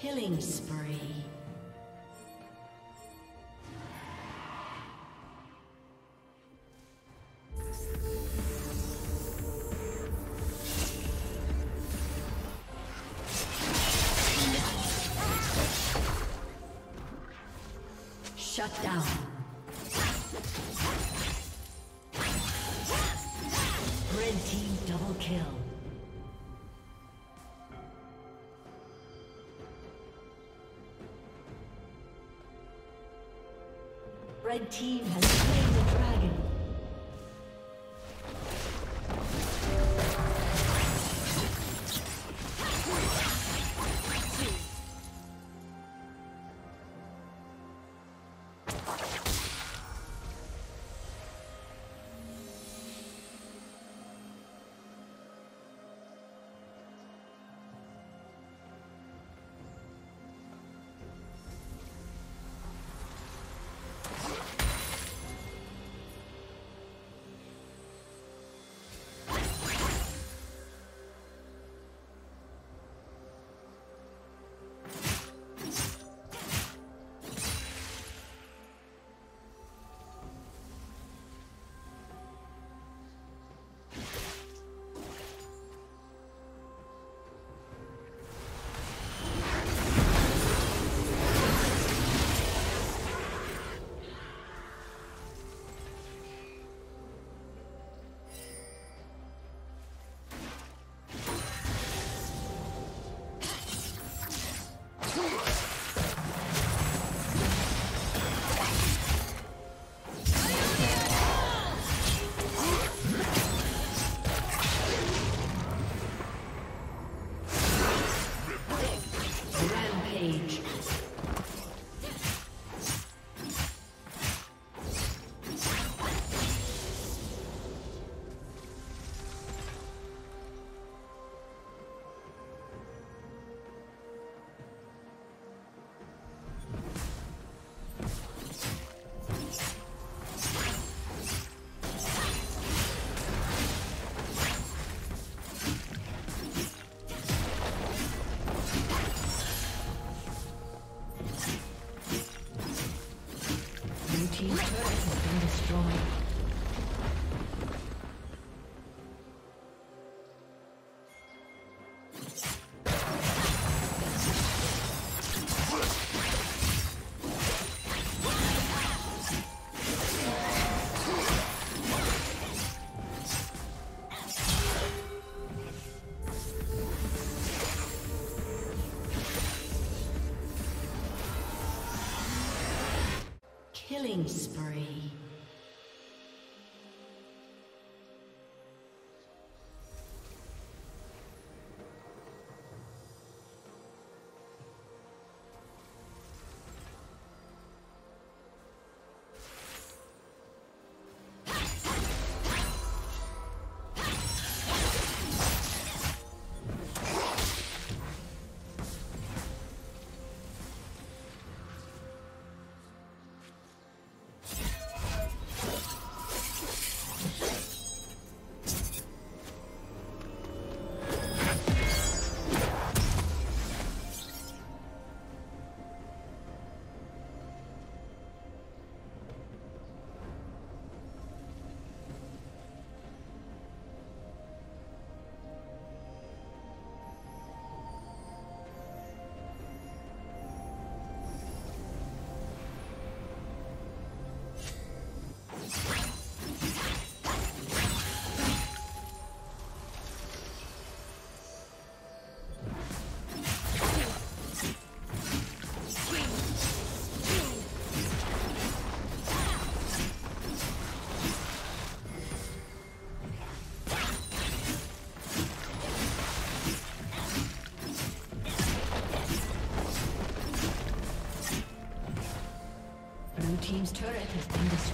Killing spree. Killing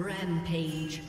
Rampage.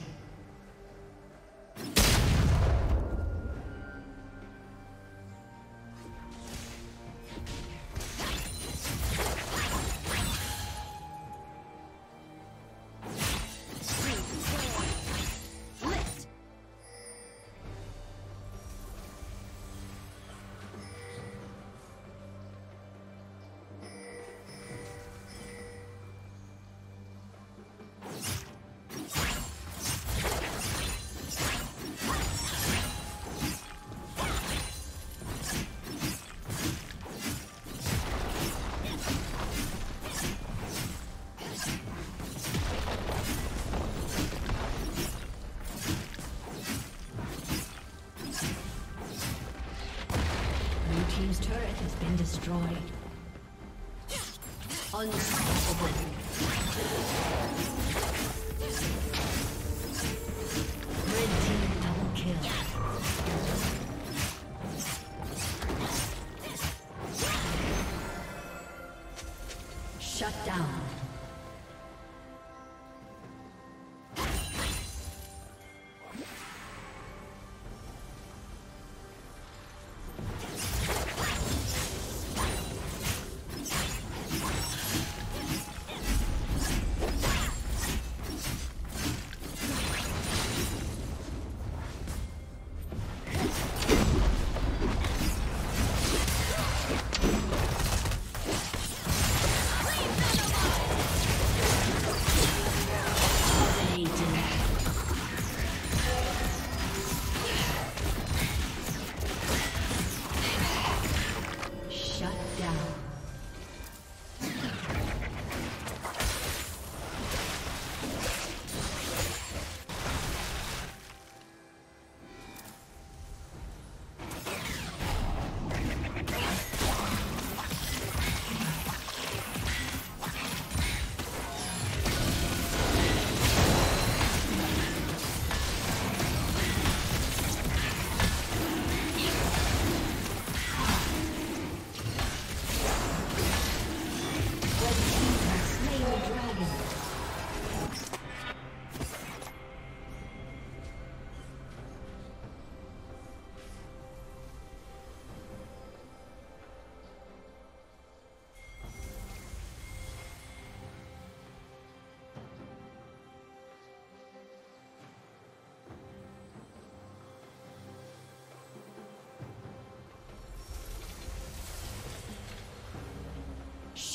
Destroyed. Unstoppable. Red team double kill. Shut down.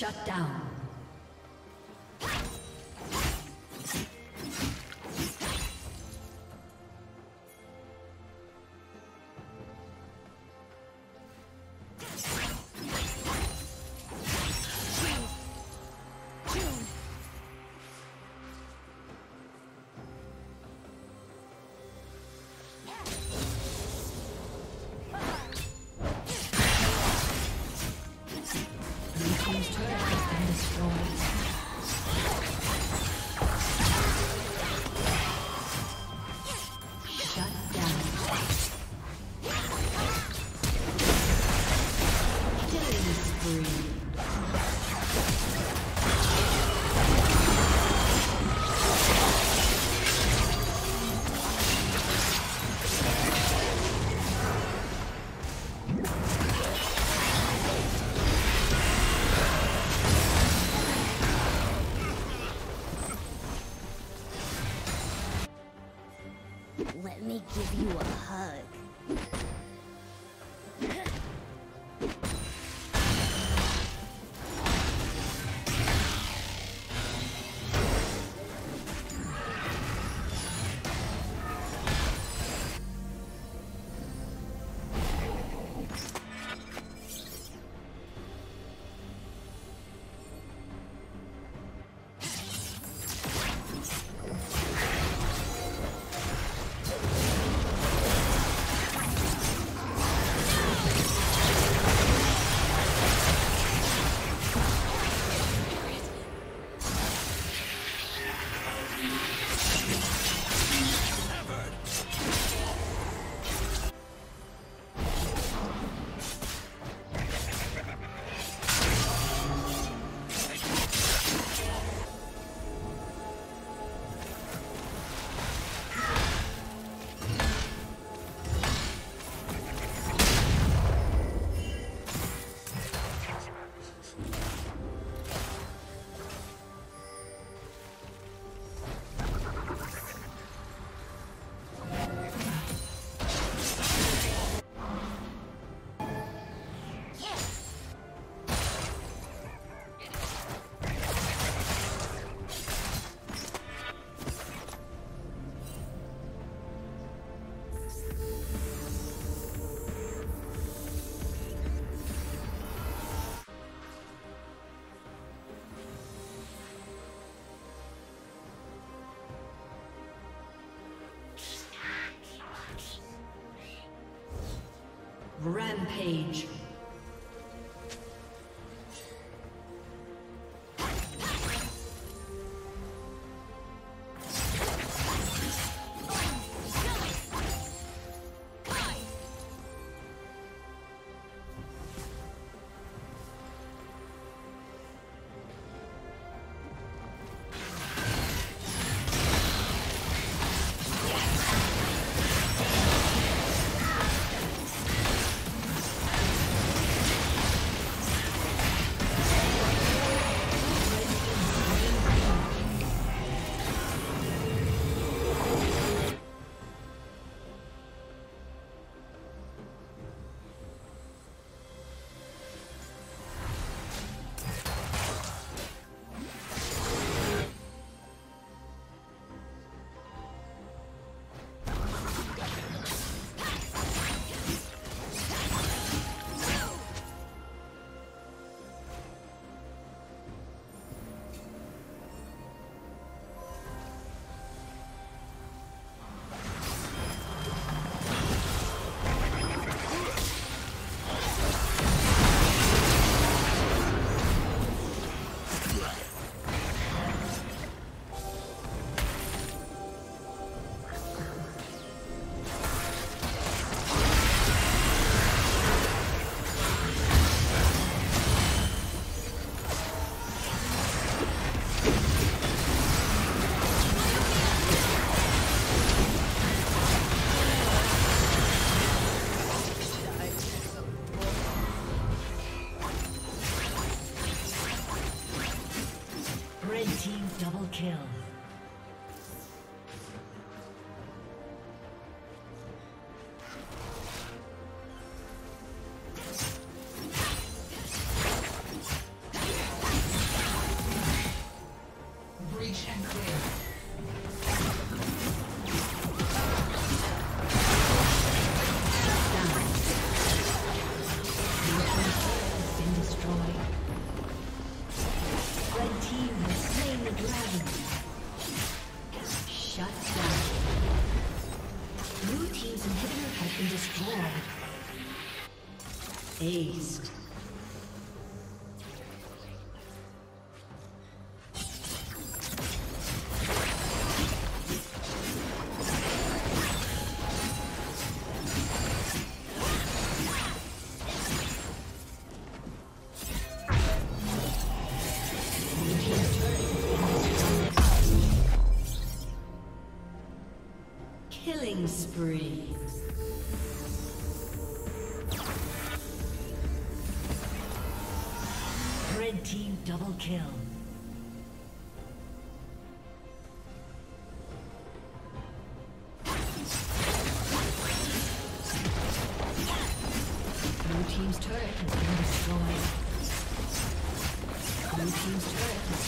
You a Rampage.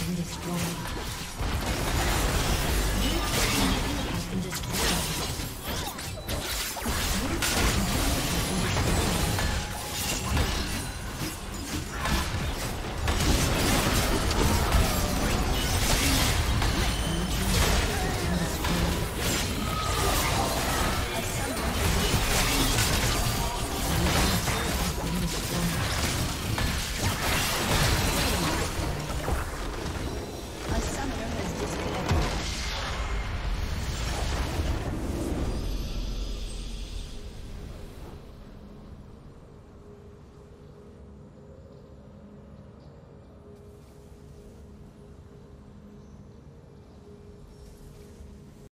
been destroyed.